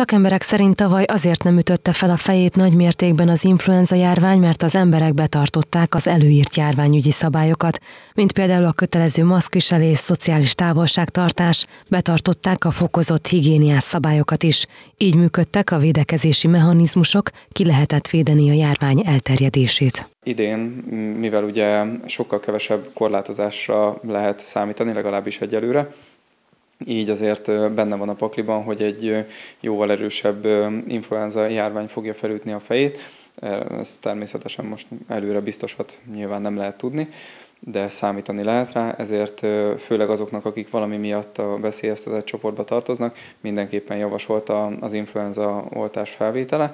Szakemberek szerint tavaly azért nem ütötte fel a fejét nagy mértékben az influenza járvány, mert az emberek betartották az előírt járványügyi szabályokat, mint például a kötelező maszkviselés, szociális távolságtartás, betartották a fokozott higiéniás szabályokat is. Így működtek a védekezési mechanizmusok, ki lehetett védeni a járvány elterjedését. Idén, mivel ugye sokkal kevesebb korlátozásra lehet számítani, legalábbis egyelőre, így azért benne van a pakliban, hogy egy jóval erősebb influenza járvány fogja felütni a fejét. Ez természetesen most előre biztosat nyilván nem lehet tudni, de számítani lehet rá, ezért főleg azoknak, akik valami miatt a veszélyeztetett csoportba tartoznak, mindenképpen javasolta az influenza oltás felvétele.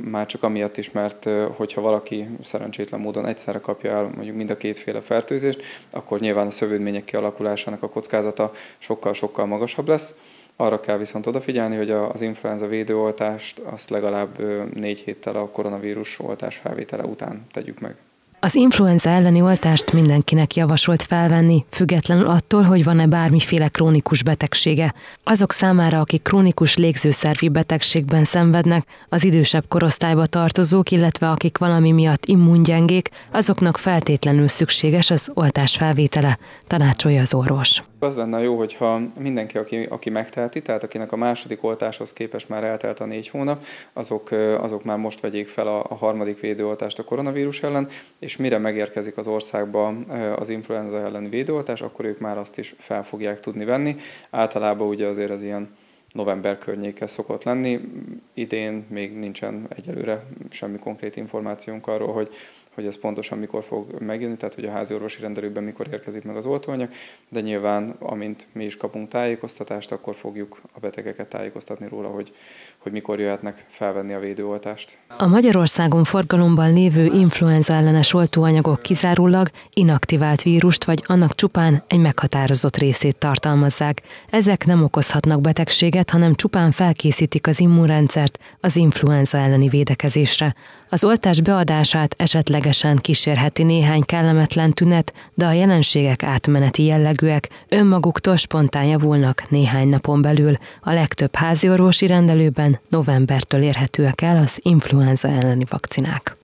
Már csak amiatt is, mert hogyha valaki szerencsétlen módon egyszerre kapja el mondjuk mind a kétféle fertőzést, akkor nyilván a szövődmények kialakulásának a kockázata sokkal-sokkal magasabb lesz. Arra kell viszont odafigyelni, hogy az influenza védőoltást azt legalább négy héttel a koronavírus oltás felvétele után tegyük meg. Az influenza elleni oltást mindenkinek javasolt felvenni, függetlenül attól, hogy van-e bármiféle krónikus betegsége. Azok számára, akik krónikus légzőszervi betegségben szenvednek, az idősebb korosztályba tartozók, illetve akik valami miatt immungyengék, azoknak feltétlenül szükséges az oltás felvétele, tanácsolja az orvos. Az lenne jó, hogyha mindenki, aki, aki megteheti, tehát akinek a második oltáshoz képest már eltelt a négy hónap, azok, azok már most vegyék fel a, a harmadik védőoltást a koronavírus ellen, és mire megérkezik az országba az influenza ellen védőoltás, akkor ők már azt is fel fogják tudni venni. Általában ugye azért az ilyen november környéke szokott lenni. Idén még nincsen egyelőre semmi konkrét információnk arról, hogy hogy ez pontosan mikor fog megjönni, tehát hogy a házi orvosi rendelőben mikor érkezik meg az oltóanyag, de nyilván amint mi is kapunk tájékoztatást, akkor fogjuk a betegeket tájékoztatni róla, hogy, hogy mikor jöhetnek felvenni a védőoltást. A Magyarországon forgalomban lévő influenza ellenes oltóanyagok kizárólag inaktivált vírust vagy annak csupán egy meghatározott részét tartalmazzák. Ezek nem okozhatnak betegséget, hanem csupán felkészítik az immunrendszert az influenza elleni védekezésre. Az oltás beadását esetlegesen kísérheti néhány kellemetlen tünet, de a jelenségek átmeneti jellegűek önmaguktól spontán javulnak néhány napon belül. A legtöbb háziorvosi rendelőben novembertől érhetőek el az influenza elleni vakcinák.